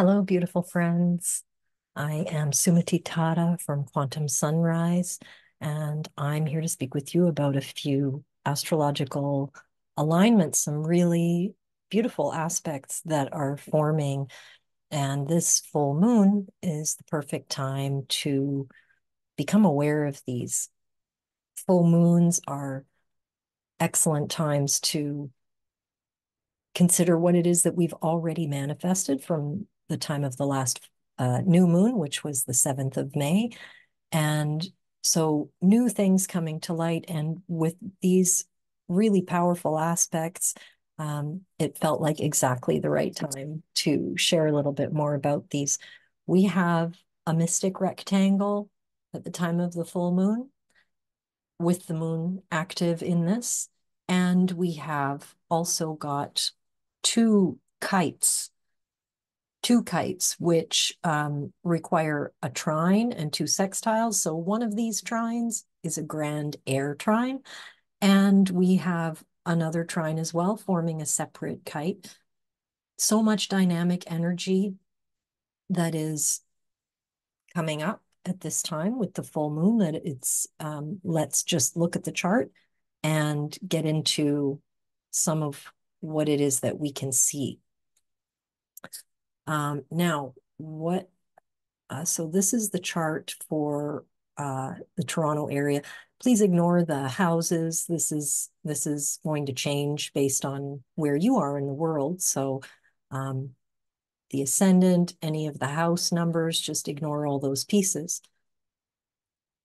Hello, beautiful friends. I am Sumati Tara from Quantum Sunrise, and I'm here to speak with you about a few astrological alignments, some really beautiful aspects that are forming. And this full moon is the perfect time to become aware of these. Full moons are excellent times to consider what it is that we've already manifested from the time of the last uh, new moon, which was the 7th of May. And so new things coming to light. And with these really powerful aspects, um, it felt like exactly the right time to share a little bit more about these. We have a mystic rectangle at the time of the full moon with the moon active in this. And we have also got two kites two kites, which um, require a trine and two sextiles. So one of these trines is a grand air trine. And we have another trine as well, forming a separate kite. So much dynamic energy that is coming up at this time with the full moon that it's, um, let's just look at the chart and get into some of what it is that we can see. Um, now, what, uh, so this is the chart for uh, the Toronto area. Please ignore the houses. This is this is going to change based on where you are in the world. So um, the ascendant, any of the house numbers, just ignore all those pieces.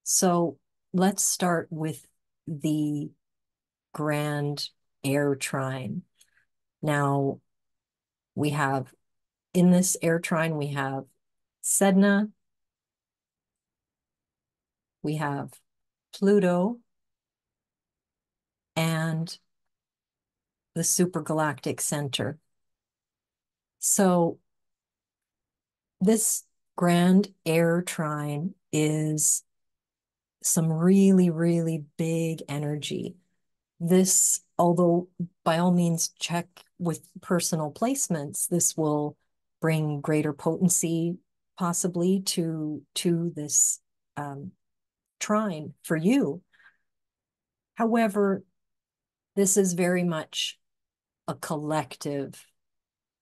So let's start with the grand air trine. Now we have in this air trine, we have Sedna, we have Pluto, and the supergalactic center. So this grand air trine is some really, really big energy. This, although by all means check with personal placements, this will bring greater potency possibly to to this um, trine for you. However, this is very much a collective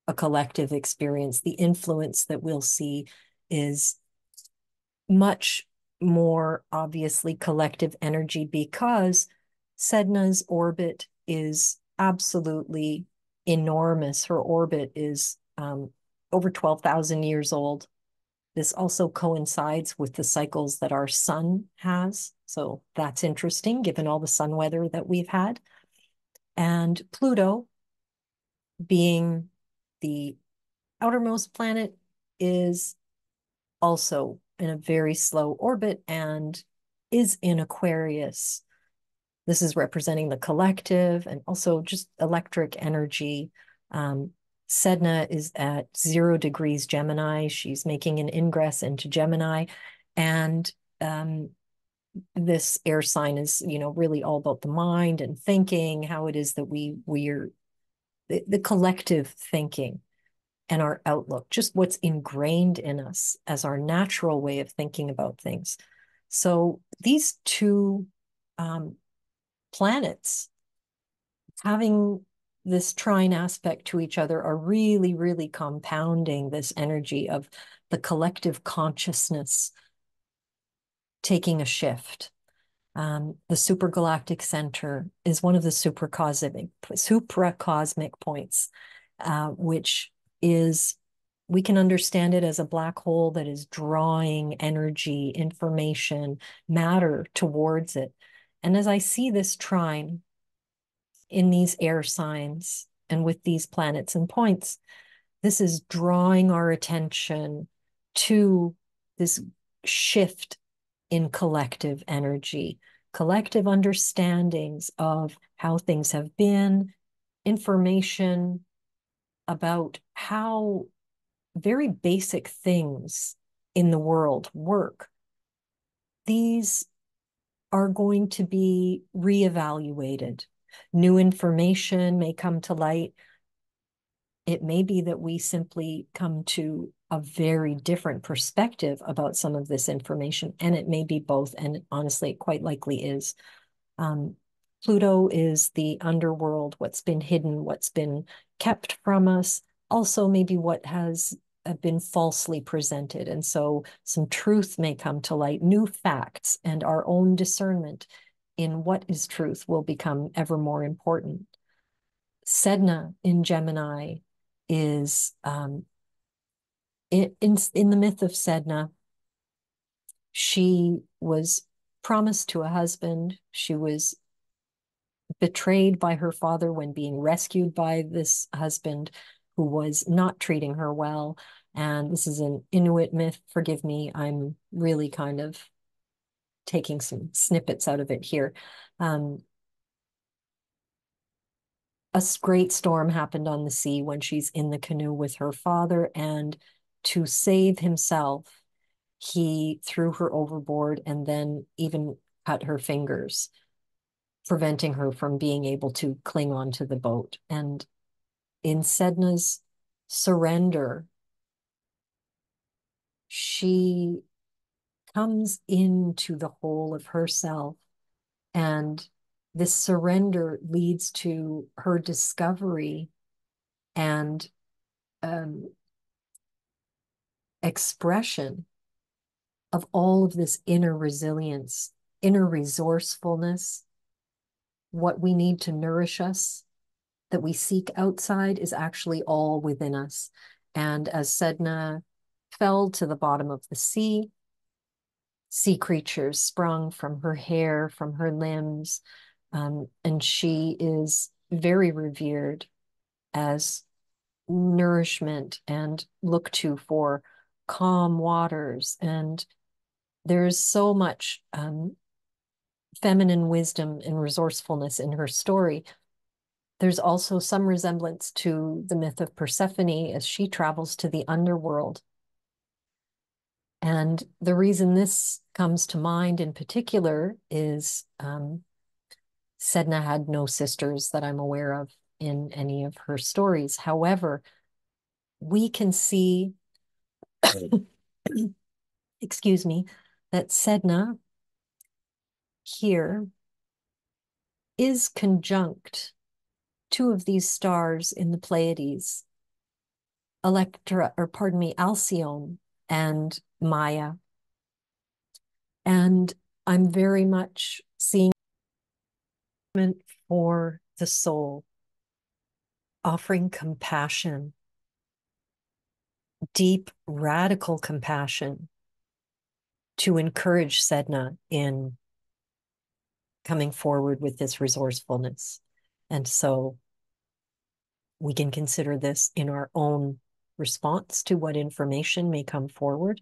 a collective experience. The influence that we'll see is much more obviously collective energy because Sedna's orbit is absolutely enormous. Her orbit is um, over 12,000 years old. This also coincides with the cycles that our sun has. So that's interesting given all the sun weather that we've had. And Pluto, being the outermost planet, is also in a very slow orbit and is in Aquarius. This is representing the collective and also just electric energy. Um, Sedna is at zero degrees Gemini. She's making an ingress into Gemini. And um, this air sign is, you know, really all about the mind and thinking, how it is that we we're the, the collective thinking and our outlook, just what's ingrained in us as our natural way of thinking about things. So these two um, planets having this trine aspect to each other are really, really compounding this energy of the collective consciousness taking a shift. Um, the supergalactic center is one of the supracosmic supracosmic points, uh, which is we can understand it as a black hole that is drawing energy, information, matter towards it. And as I see this trine, in these air signs and with these planets and points. This is drawing our attention to this shift in collective energy, collective understandings of how things have been, information about how very basic things in the world work. These are going to be reevaluated New information may come to light. It may be that we simply come to a very different perspective about some of this information, and it may be both, and honestly, it quite likely is. Um, Pluto is the underworld, what's been hidden, what's been kept from us, also maybe what has been falsely presented. And so some truth may come to light, new facts, and our own discernment in what is truth will become ever more important. Sedna in Gemini is um, in, in, in the myth of Sedna, she was promised to a husband. She was betrayed by her father when being rescued by this husband who was not treating her well. And this is an Inuit myth. Forgive me, I'm really kind of taking some snippets out of it here. Um, a great storm happened on the sea when she's in the canoe with her father, and to save himself, he threw her overboard and then even cut her fingers, preventing her from being able to cling onto the boat. And in Sedna's surrender, she comes into the whole of herself. And this surrender leads to her discovery and um, expression of all of this inner resilience, inner resourcefulness, what we need to nourish us that we seek outside is actually all within us. And as Sedna fell to the bottom of the sea, sea creatures sprung from her hair, from her limbs, um, and she is very revered as nourishment and looked to for calm waters. And there's so much um, feminine wisdom and resourcefulness in her story there's also some resemblance to the myth of Persephone as she travels to the underworld. And the reason this comes to mind in particular is um, Sedna had no sisters that I'm aware of in any of her stories. However, we can see, excuse me, that Sedna here is conjunct two of these stars in the Pleiades, Electra, or pardon me, Alcyone and Maia. And I'm very much seeing for the soul, offering compassion, deep, radical compassion to encourage Sedna in coming forward with this resourcefulness. And so we can consider this in our own response to what information may come forward,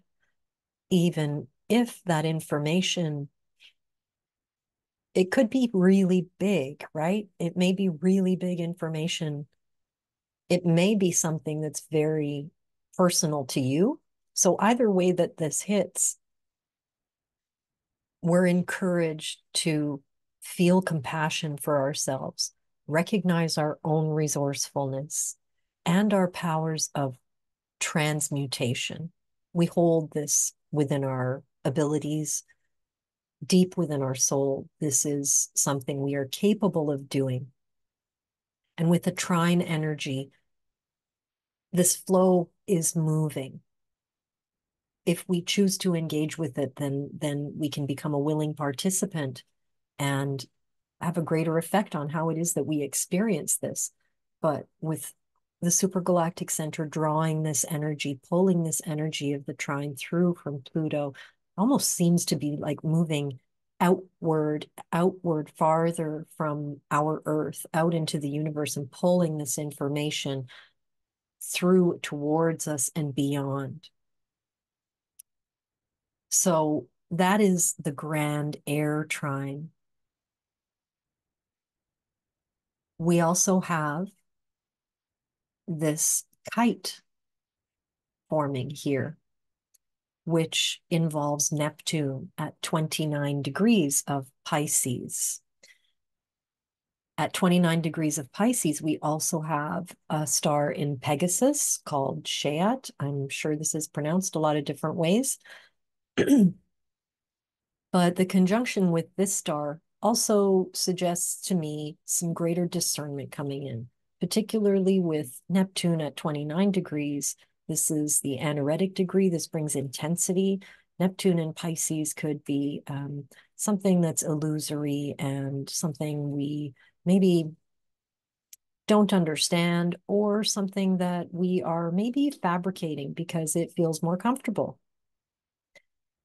even if that information it could be really big, right? It may be really big information. It may be something that's very personal to you. So, either way that this hits, we're encouraged to feel compassion for ourselves, recognize our own resourcefulness and our powers of transmutation. We hold this within our abilities, deep within our soul. This is something we are capable of doing. And with the trine energy, this flow is moving. If we choose to engage with it, then, then we can become a willing participant and have a greater effect on how it is that we experience this. But with the supergalactic center drawing this energy, pulling this energy of the trine through from Pluto, almost seems to be like moving outward, outward, farther from our Earth, out into the universe, and pulling this information through towards us and beyond. So that is the grand air trine we also have this kite forming here, which involves Neptune at 29 degrees of Pisces. At 29 degrees of Pisces, we also have a star in Pegasus called Scheat. I'm sure this is pronounced a lot of different ways. but the conjunction with this star also suggests to me some greater discernment coming in, particularly with Neptune at 29 degrees. This is the anaretic degree. This brings intensity. Neptune in Pisces could be um, something that's illusory and something we maybe don't understand or something that we are maybe fabricating because it feels more comfortable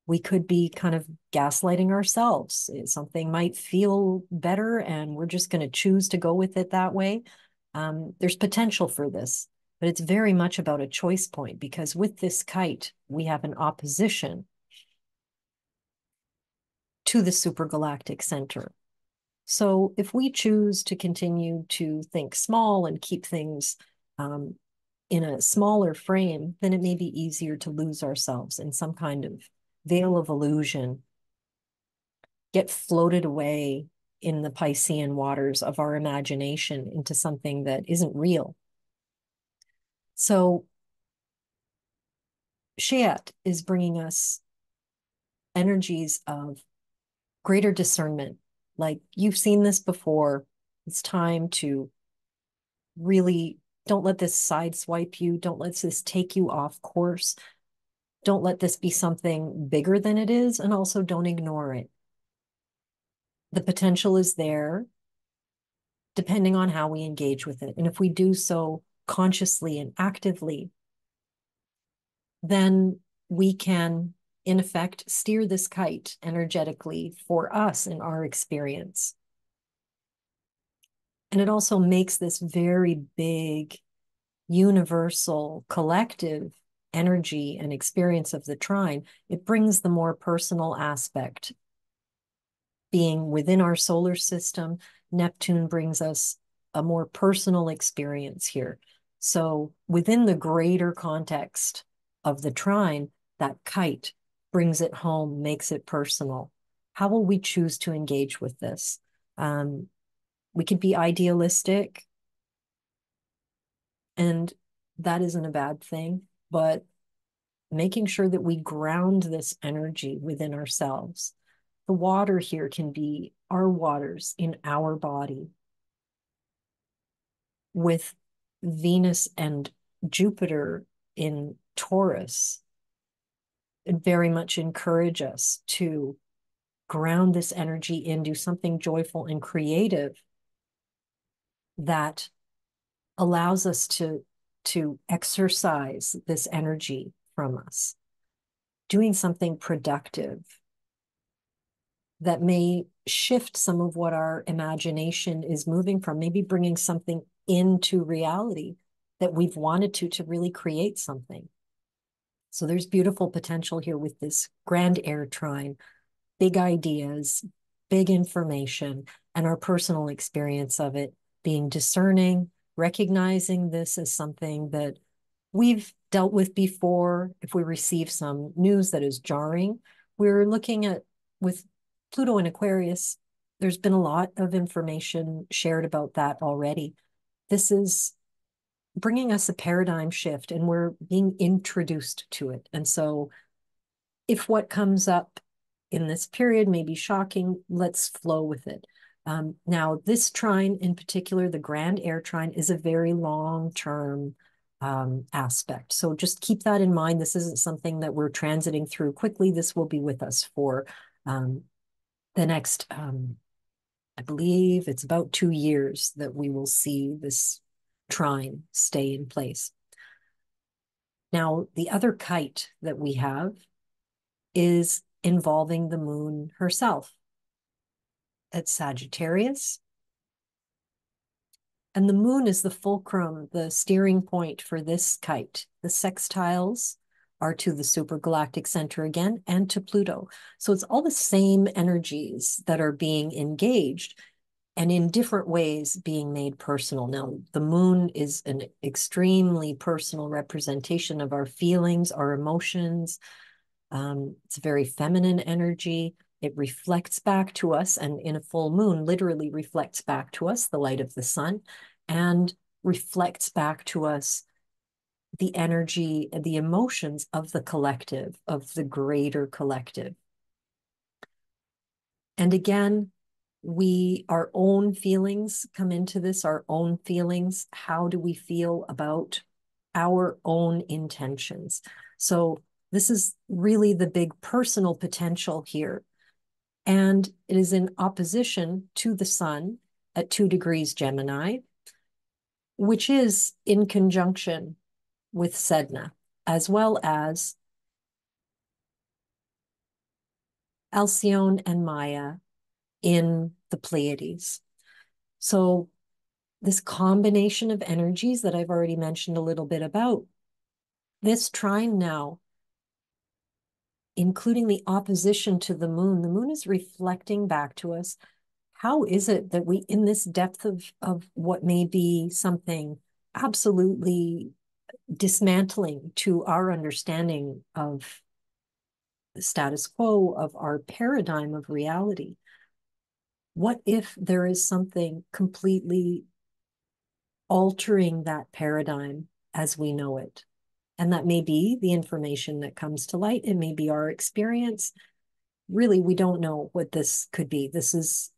we could be kind of gaslighting ourselves. Something might feel better, and we're just going to choose to go with it that way. Um, there's potential for this, but it's very much about a choice point because with this kite, we have an opposition to the supergalactic center. So if we choose to continue to think small and keep things um, in a smaller frame, then it may be easier to lose ourselves in some kind of veil of illusion get floated away in the Piscean waters of our imagination into something that isn't real. So, Shiat is bringing us energies of greater discernment. Like you've seen this before. It's time to really don't let this sideswipe you. Don't let this take you off course don't let this be something bigger than it is, and also don't ignore it. The potential is there depending on how we engage with it. And if we do so consciously and actively, then we can, in effect, steer this kite energetically for us in our experience. And it also makes this very big, universal, collective energy and experience of the trine, it brings the more personal aspect. Being within our solar system, Neptune brings us a more personal experience here. So within the greater context of the trine, that kite brings it home, makes it personal. How will we choose to engage with this? Um, we could be idealistic, and that isn't a bad thing but making sure that we ground this energy within ourselves. The water here can be our waters in our body. With Venus and Jupiter in Taurus, it very much encourage us to ground this energy in, do something joyful and creative that allows us to to exercise this energy from us, doing something productive that may shift some of what our imagination is moving from, maybe bringing something into reality that we've wanted to to really create something. So there's beautiful potential here with this grand air trine, big ideas, big information, and our personal experience of it, being discerning, recognizing this as something that we've dealt with before. If we receive some news that is jarring, we're looking at with Pluto and Aquarius, there's been a lot of information shared about that already. This is bringing us a paradigm shift and we're being introduced to it. And so if what comes up in this period may be shocking, let's flow with it. Um, now, this trine in particular, the Grand Air Trine, is a very long-term um, aspect. So just keep that in mind. This isn't something that we're transiting through quickly. This will be with us for um, the next, um, I believe it's about two years that we will see this trine stay in place. Now, the other kite that we have is involving the moon herself at Sagittarius. And the moon is the fulcrum, the steering point for this kite. The sextiles are to the supergalactic center again and to Pluto. So it's all the same energies that are being engaged and in different ways being made personal. Now, the moon is an extremely personal representation of our feelings, our emotions. Um, it's a very feminine energy. It reflects back to us, and in a full moon, literally reflects back to us the light of the sun and reflects back to us the energy, and the emotions of the collective, of the greater collective. And again, we, our own feelings come into this, our own feelings. How do we feel about our own intentions? So, this is really the big personal potential here. And it is in opposition to the sun at two degrees Gemini, which is in conjunction with Sedna, as well as Alcyone and Maia in the Pleiades. So this combination of energies that I've already mentioned a little bit about, this trine now, including the opposition to the moon, the moon is reflecting back to us. How is it that we, in this depth of, of what may be something absolutely dismantling to our understanding of the status quo, of our paradigm of reality. What if there is something completely altering that paradigm as we know it? And that may be the information that comes to light. It may be our experience. Really, we don't know what this could be. This is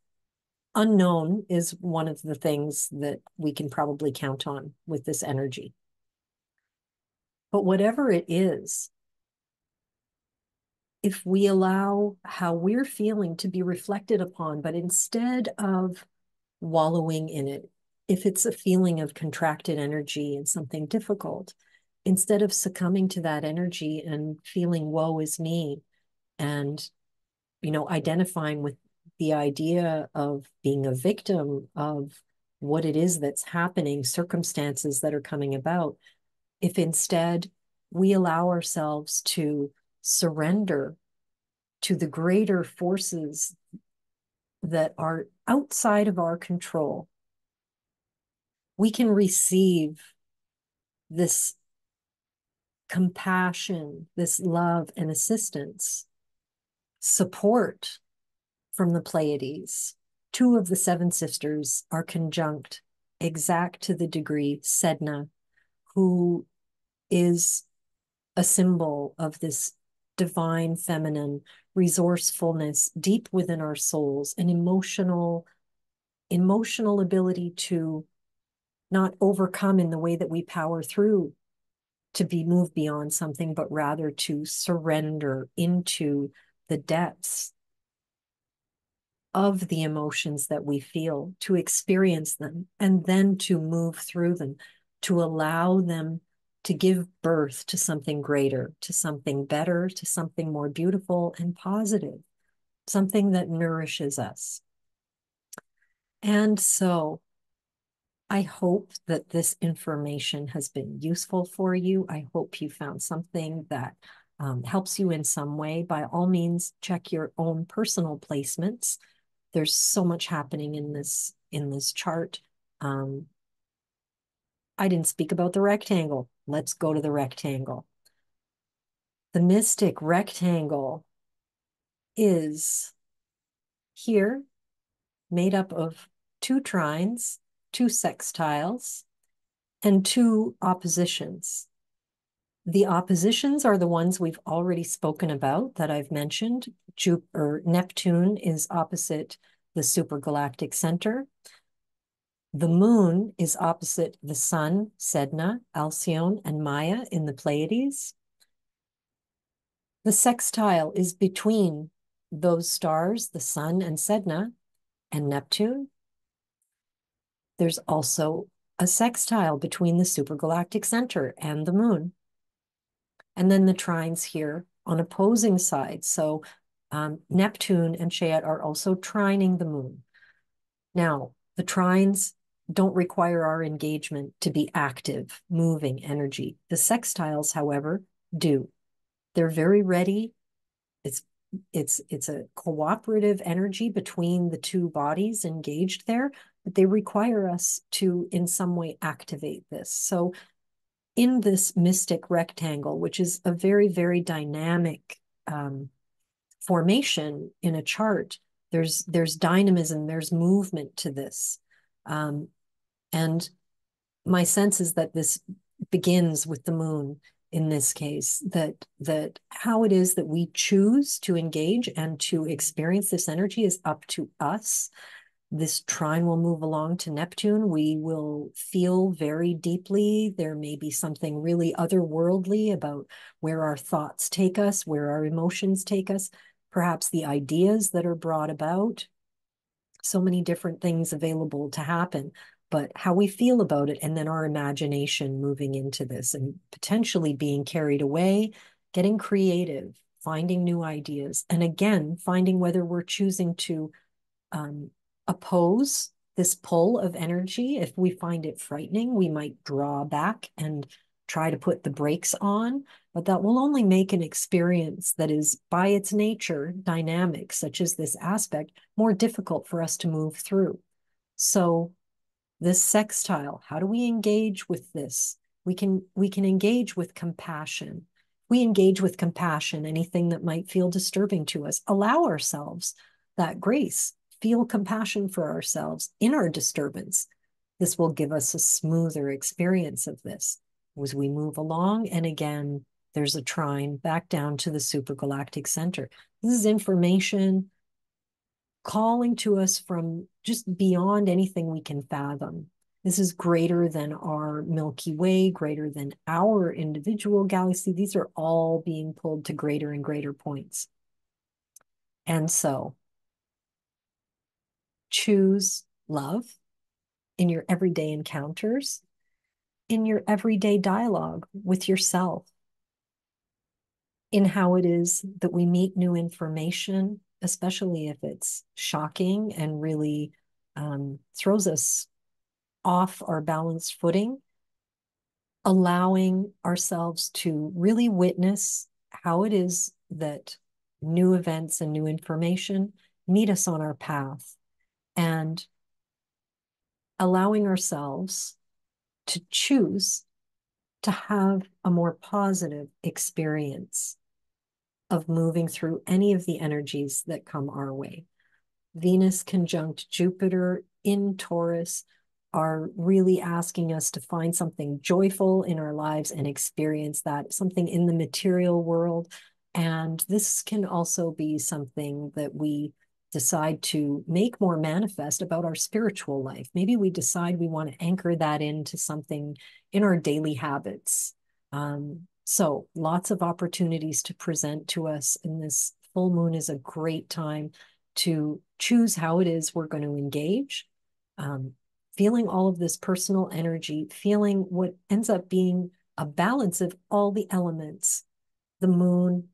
unknown, is one of the things that we can probably count on with this energy. But whatever it is, if we allow how we're feeling to be reflected upon, but instead of wallowing in it, if it's a feeling of contracted energy and something difficult, instead of succumbing to that energy and feeling woe is me and you know identifying with the idea of being a victim of what it is that's happening circumstances that are coming about if instead we allow ourselves to surrender to the greater forces that are outside of our control, we can receive this compassion, this love and assistance, support from the Pleiades. Two of the seven sisters are conjunct exact to the degree Sedna, who is a symbol of this divine feminine resourcefulness deep within our souls, an emotional, emotional ability to not overcome in the way that we power through to be moved beyond something, but rather to surrender into the depths of the emotions that we feel, to experience them, and then to move through them, to allow them to give birth to something greater, to something better, to something more beautiful and positive, something that nourishes us. And so I hope that this information has been useful for you. I hope you found something that um, helps you in some way. By all means, check your own personal placements. There's so much happening in this in this chart. Um, I didn't speak about the rectangle. Let's go to the rectangle. The mystic rectangle is here made up of two trines, two sextiles, and two oppositions. The oppositions are the ones we've already spoken about that I've mentioned. Jupiter, Neptune is opposite the supergalactic center. The moon is opposite the sun, Sedna, Alcyone, and Maia in the Pleiades. The sextile is between those stars, the sun and Sedna, and Neptune. There's also a sextile between the supergalactic center and the moon. And then the trines here on opposing sides. So um, Neptune and Chayat are also trining the moon. Now, the trines don't require our engagement to be active, moving energy. The sextiles, however, do. They're very ready. It's it's it's a cooperative energy between the two bodies engaged there, but they require us to in some way activate this. So in this mystic rectangle, which is a very, very dynamic um, formation in a chart. There's there's dynamism, there's movement to this. Um, and my sense is that this begins with the moon in this case that that how it is that we choose to engage and to experience this energy is up to us. This trine will move along to neptune. We will feel very deeply. There may be something really otherworldly about where our thoughts take us where our emotions take us perhaps the ideas that are brought about. So many different things available to happen but how we feel about it and then our imagination moving into this and potentially being carried away getting creative finding new ideas and again finding whether we're choosing to um, oppose this pull of energy. If we find it frightening we might draw back and try to put the brakes on but that will only make an experience that is by its nature dynamic such as this aspect more difficult for us to move through. So this sextile how do we engage with this? We can we can engage with compassion. We engage with compassion anything that might feel disturbing to us. Allow ourselves that grace. Feel compassion for ourselves in our disturbance. This will give us a smoother experience of this. As we move along and again there's a trine back down to the supergalactic center. This is information calling to us from just beyond anything we can fathom. This is greater than our Milky Way, greater than our individual galaxy. These are all being pulled to greater and greater points. And so choose love in your everyday encounters, in your everyday dialogue with yourself, in how it is that we meet new information, especially if it's shocking and really um, throws us off our balanced footing, allowing ourselves to really witness how it is that new events and new information meet us on our path and allowing ourselves to choose to have a more positive experience of moving through any of the energies that come our way. Venus conjunct Jupiter in Taurus are really asking us to find something joyful in our lives and experience that, something in the material world. And this can also be something that we decide to make more manifest about our spiritual life. Maybe we decide we want to anchor that into something in our daily habits. Um, so lots of opportunities to present to us. And this full moon is a great time to choose how it is we're going to engage. Um, feeling all of this personal energy, feeling what ends up being a balance of all the elements the moon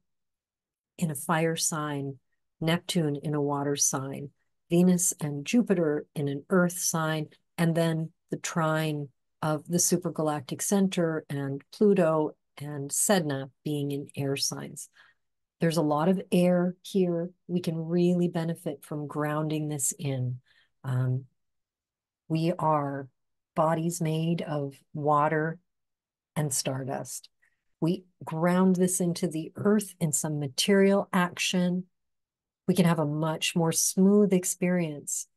in a fire sign, Neptune in a water sign, Venus and Jupiter in an earth sign, and then the trine of the supergalactic center and Pluto and Sedna being in air signs. There's a lot of air here. We can really benefit from grounding this in. Um, we are bodies made of water and stardust. We ground this into the earth in some material action. We can have a much more smooth experience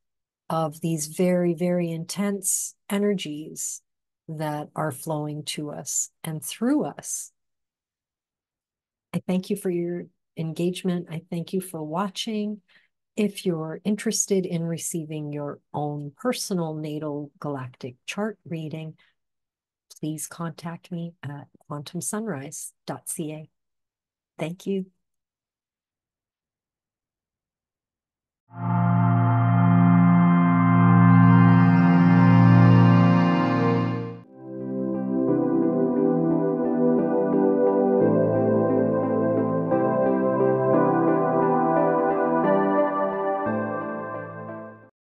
of these very, very intense energies that are flowing to us and through us. I thank you for your engagement. I thank you for watching. If you're interested in receiving your own personal natal galactic chart reading, please contact me at quantumsunrise.ca. Thank you.